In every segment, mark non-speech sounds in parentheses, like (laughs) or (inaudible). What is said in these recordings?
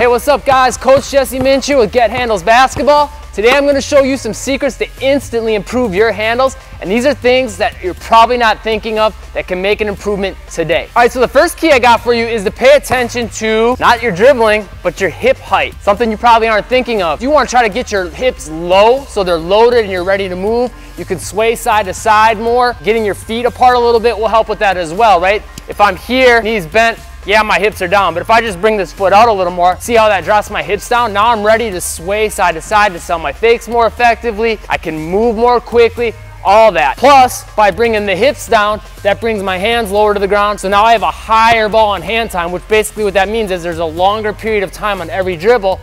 Hey, what's up guys? Coach Jesse Minshew with Get Handles Basketball. Today I'm gonna show you some secrets to instantly improve your handles, and these are things that you're probably not thinking of that can make an improvement today. All right, so the first key I got for you is to pay attention to not your dribbling, but your hip height, something you probably aren't thinking of. You wanna try to get your hips low, so they're loaded and you're ready to move, you can sway side to side more. Getting your feet apart a little bit will help with that as well, right? If I'm here, knees bent, yeah, my hips are down, but if I just bring this foot out a little more, see how that drops my hips down? Now I'm ready to sway side to side to sell my fakes more effectively. I can move more quickly, all that. Plus, by bringing the hips down, that brings my hands lower to the ground. So now I have a higher ball and hand time, which basically what that means is there's a longer period of time on every dribble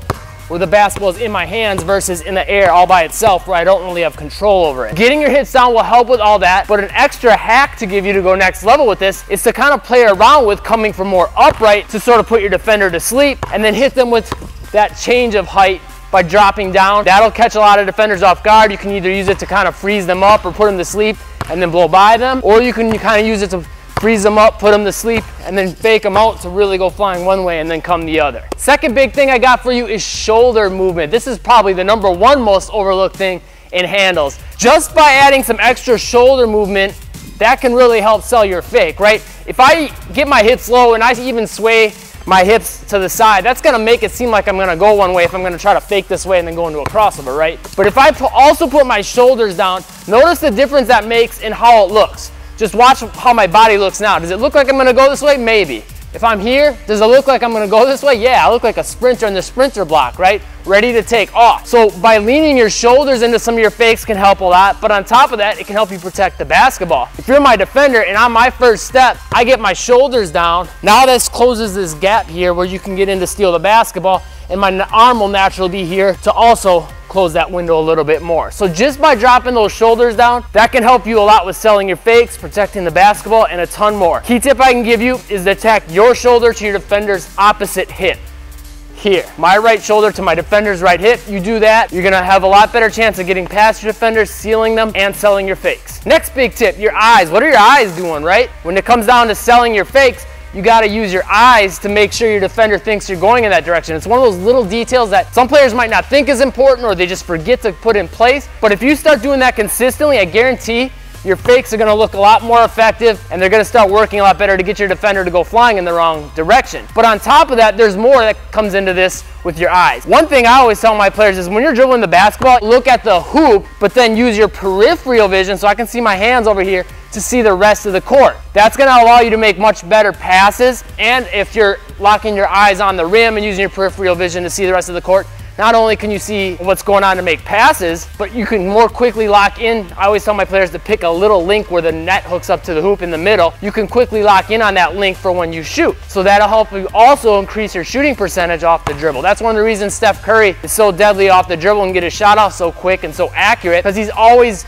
where the basketball is in my hands versus in the air all by itself where I don't really have control over it. Getting your hits down will help with all that, but an extra hack to give you to go next level with this is to kind of play around with coming from more upright to sort of put your defender to sleep and then hit them with that change of height by dropping down. That'll catch a lot of defenders off guard. You can either use it to kind of freeze them up or put them to sleep and then blow by them, or you can kind of use it to freeze them up, put them to sleep, and then fake them out to really go flying one way and then come the other. Second big thing I got for you is shoulder movement. This is probably the number one most overlooked thing in handles. Just by adding some extra shoulder movement, that can really help sell your fake, right? If I get my hips low and I even sway my hips to the side, that's gonna make it seem like I'm gonna go one way if I'm gonna try to fake this way and then go into a crossover, right? But if I also put my shoulders down, notice the difference that makes in how it looks. Just watch how my body looks now. Does it look like I'm gonna go this way? Maybe. If I'm here, does it look like I'm gonna go this way? Yeah, I look like a sprinter in the sprinter block, right? Ready to take off. So by leaning your shoulders into some of your fakes can help a lot, but on top of that, it can help you protect the basketball. If you're my defender and on my first step, I get my shoulders down, now this closes this gap here where you can get in to steal the basketball, and my arm will naturally be here to also close that window a little bit more. So just by dropping those shoulders down, that can help you a lot with selling your fakes, protecting the basketball, and a ton more. Key tip I can give you is to attack your shoulder to your defender's opposite hip. Here, my right shoulder to my defender's right hip. You do that, you're gonna have a lot better chance of getting past your defenders, sealing them, and selling your fakes. Next big tip, your eyes. What are your eyes doing, right? When it comes down to selling your fakes, you got to use your eyes to make sure your defender thinks you're going in that direction. It's one of those little details that some players might not think is important or they just forget to put in place. But if you start doing that consistently, I guarantee your fakes are to look a lot more effective and they're going to start working a lot better to get your defender to go flying in the wrong direction. But on top of that, there's more that comes into this with your eyes. One thing I always tell my players is when you're dribbling the basketball, look at the hoop, but then use your peripheral vision so I can see my hands over here to see the rest of the court. That's going to allow you to make much better passes. And if you're locking your eyes on the rim and using your peripheral vision to see the rest of the court, not only can you see what's going on to make passes, but you can more quickly lock in. I always tell my players to pick a little link where the net hooks up to the hoop in the middle. You can quickly lock in on that link for when you shoot. So that'll help you also increase your shooting percentage off the dribble. That's one of the reasons Steph Curry is so deadly off the dribble and get his shot off so quick and so accurate because he's always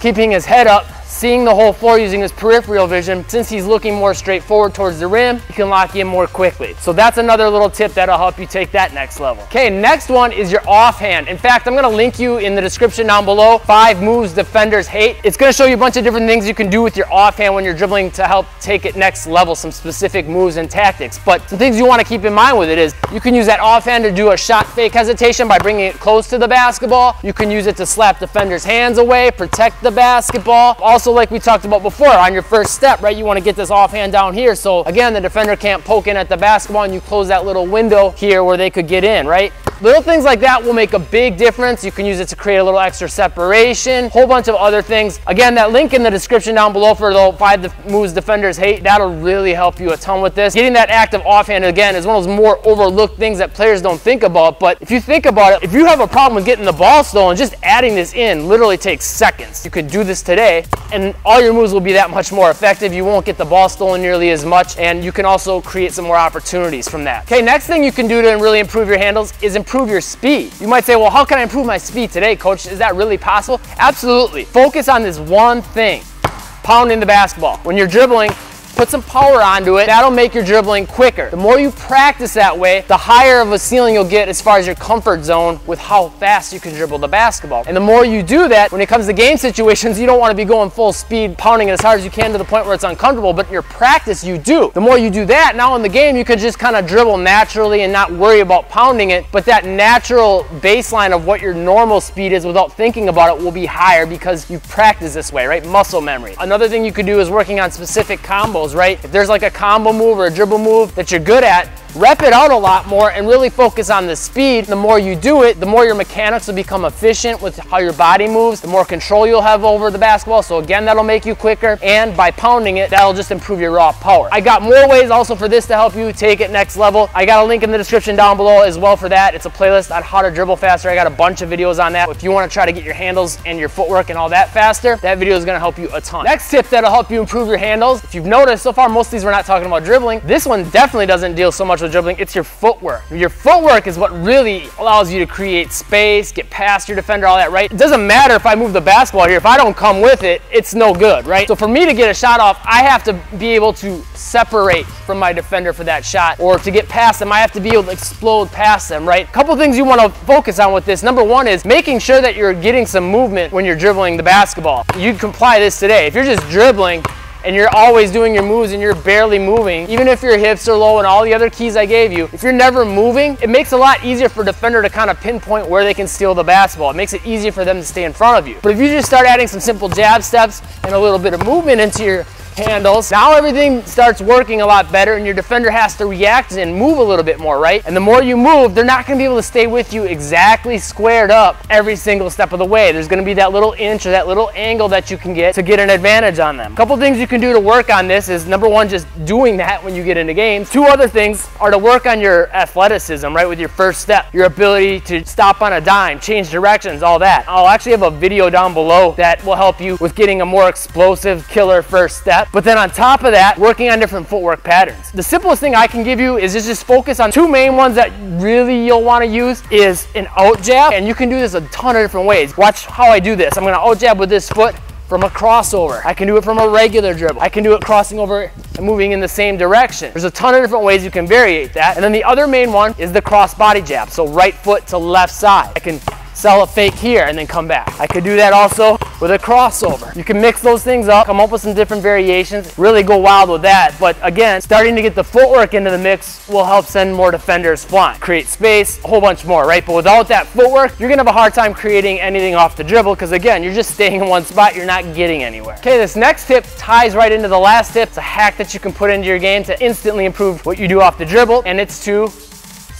keeping his head up seeing the whole floor using his peripheral vision, since he's looking more straightforward towards the rim, he can lock in more quickly. So that's another little tip that'll help you take that next level. Okay, next one is your offhand. In fact, I'm gonna link you in the description down below, five moves defenders hate. It's gonna show you a bunch of different things you can do with your offhand when you're dribbling to help take it next level, some specific moves and tactics. But some things you wanna keep in mind with it is, you can use that offhand to do a shot fake hesitation by bringing it close to the basketball. You can use it to slap defenders' hands away, protect the basketball. Also like we talked about before, on your first step, right, you want to get this offhand down here. So again, the defender can't poke in at the basketball and you close that little window here where they could get in, right? Little things like that will make a big difference. You can use it to create a little extra separation, whole bunch of other things. Again, that link in the description down below for the five moves defenders hate, that'll really help you a ton with this. Getting that active offhand, again, is one of those more overlooked things that players don't think about. But if you think about it, if you have a problem with getting the ball stolen, just adding this in literally takes seconds. You could do this today and all your moves will be that much more effective. You won't get the ball stolen nearly as much and you can also create some more opportunities from that. Okay, next thing you can do to really improve your handles is improve improve your speed. You might say, well, how can I improve my speed today, coach? Is that really possible? Absolutely. Focus on this one thing, pounding the basketball. When you're dribbling, put some power onto it. That'll make your dribbling quicker. The more you practice that way, the higher of a ceiling you'll get as far as your comfort zone with how fast you can dribble the basketball. And the more you do that, when it comes to game (laughs) situations, you don't want to be going full speed, pounding it as hard as you can to the point where it's uncomfortable, but your practice you do. The more you do that, now in the game, you can just kind of dribble naturally and not worry about pounding it, but that natural baseline of what your normal speed is without thinking about it will be higher because you practice this way, right? Muscle memory. Another thing you could do is working on specific combos, right? If there's like a combo move or a dribble move that you're good at, rep it out a lot more and really focus on the speed. The more you do it, the more your mechanics will become efficient with how your body moves, the more control you'll have over the basketball. So again, that'll make you quicker. And by pounding it, that'll just improve your raw power. I got more ways also for this to help you take it next level. I got a link in the description down below as well for that. It's a playlist on how to dribble faster. I got a bunch of videos on that. If you want to try to get your handles and your footwork and all that faster, that video is to help you a ton. Next tip that'll help you improve your handles. If you've noticed, so far most of these we're not talking about dribbling. This one definitely doesn't deal so much with dribbling, it's your footwork. Your footwork is what really allows you to create space, get past your defender, all that, right? It doesn't matter if I move the basketball here. If I don't come with it, it's no good, right? So for me to get a shot off, I have to be able to separate from my defender for that shot. Or to get past them, I have to be able to explode past them, right? Couple things you want to focus on with this. Number one is making sure that you're getting some movement when you're dribbling the basketball. You can apply this today. If you're just dribbling, and you're always doing your moves and you're barely moving, even if your hips are low and all the other keys I gave you, if you're never moving, it makes a lot easier for defender to kind of pinpoint where they can steal the basketball. It makes it easier for them to stay in front of you. But if you just start adding some simple jab steps and a little bit of movement into your handles. Now everything starts working a lot better and your defender has to react and move a little bit more, right? And the more you move, they're not gonna be able to stay with you exactly squared up every single step of the way. There's gonna be that little inch or that little angle that you can get to get an advantage on them. A couple things you can do to work on this is number one, just doing that when you get into games. Two other things are to work on your athleticism, right? With your first step, your ability to stop on a dime, change directions, all that. I'll actually have a video down below that will help you with getting a more explosive killer first step that. But then on top of that, working on different footwork patterns. The simplest thing I can give you is just, focus on two main ones that really you'll want to use is an out jab. And you can do this a ton of different ways. Watch how I do this. I'm to out jab with this foot from a crossover. I can do it from a regular dribble. I can do it crossing over and moving in the same direction. There's a ton of different ways you can variate that. And then the other main one is the cross body jab. So right foot to left side. I can sell a fake here and then come back. I could do that also with a crossover. You can mix those things up, come up with some different variations, really go wild with that. But again, starting to get the footwork into the mix will help send more defenders flying. Create space, a whole bunch more, right? But without that footwork, you're gonna have a hard time creating anything off the dribble because again, you're just staying in one spot, you're not getting anywhere. Okay, this next tip ties right into the last tip. It's a hack that you can put into your game to instantly improve what you do off the dribble, and it's to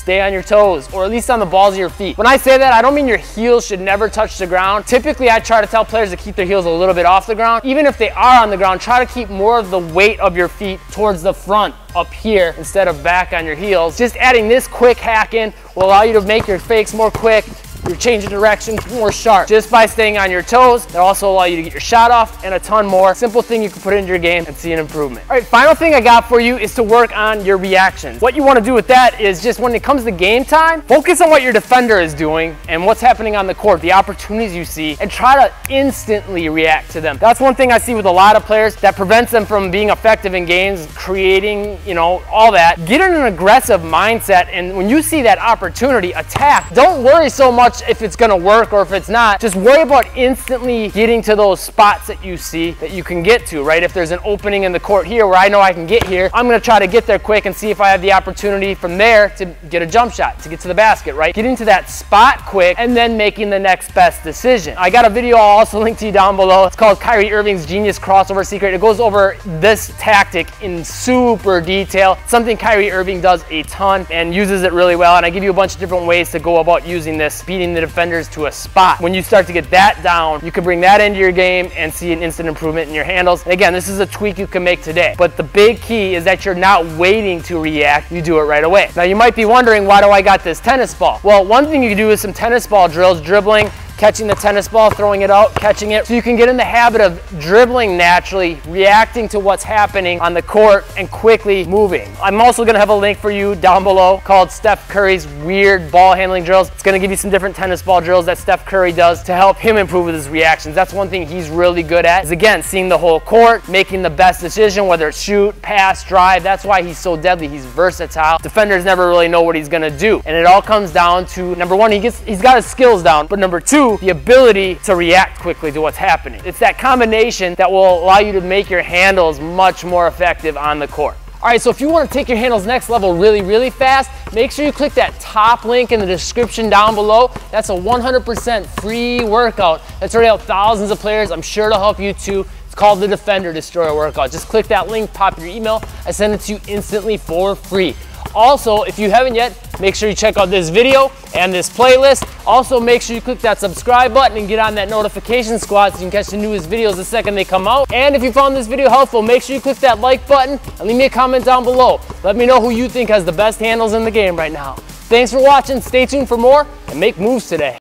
stay on your toes or at least on the balls of your feet. When I say that, I don't mean your heels should never touch the ground. Typically, I try to tell players to keep their heels a little bit off the ground. Even if they are on the ground, try to keep more of the weight of your feet towards the front up here instead of back on your heels. Just adding this quick hack in will allow you to make your fakes more quick, you're changing direction more sharp. Just by staying on your toes, they also allow you to get your shot off and a ton more. Simple thing you can put into your game and see an improvement. All right, final thing I got for you is to work on your reactions. What you wanna do with that is just when it comes to game time, focus on what your defender is doing and what's happening on the court, the opportunities you see, and try to instantly react to them. That's one thing I see with a lot of players that prevents them from being effective in games, creating, you know, all that. Get in an aggressive mindset, and when you see that opportunity, attack. Don't worry so much if it's gonna work or if it's not. Just worry about instantly getting to those spots that you see that you can get to, right? If there's an opening in the court here where I know I can get here, I'm gonna try to get there quick and see if I have the opportunity from there to get a jump shot, to get to the basket, right? Getting to that spot quick and then making the next best decision. I got a video I'll also link to you down below. It's called Kyrie Irving's Genius Crossover Secret. It goes over this tactic in super detail, something Kyrie Irving does a ton and uses it really well. And I give you a bunch of different ways to go about using this, beating the defenders to a spot. When you start to get that down, you can bring that into your game and see an instant improvement in your handles. And again, this is a tweak you can make today. But the big key is that you're not waiting to react, you do it right away. Now you might be wondering, why do I got this tennis ball? Well, one thing you can do is some tennis ball drills, dribbling, catching the tennis ball, throwing it out, catching it. So you can get in the habit of dribbling naturally, reacting to what's happening on the court and quickly moving. I'm also gonna have a link for you down below called Steph Curry's weird ball handling drills. It's gonna give you some different tennis ball drills that Steph Curry does to help him improve with his reactions. That's one thing he's really good at is again, seeing the whole court, making the best decision, whether it's shoot, pass, drive. That's why he's so deadly. He's versatile. Defenders never really know what he's gonna do. And it all comes down to number one, he gets he's got his skills down, but number two, the ability to react quickly to what's happening. It's that combination that will allow you to make your handles much more effective on the court. All right, so if you want to take your handles next level really, really fast, make sure you click that top link in the description down below. That's a 100% free workout that's already helped thousands of players. I'm sure it'll help you too. It's called the Defender Destroyer Workout. Just click that link, pop your email. I send it to you instantly for free. Also, if you haven't yet, make sure you check out this video and this playlist. Also, make sure you click that subscribe button and get on that notification squad so you can catch the newest videos the second they come out. And if you found this video helpful, make sure you click that like button and leave me a comment down below. Let me know who you think has the best handles in the game right now. Thanks for watching. Stay tuned for more and make moves today.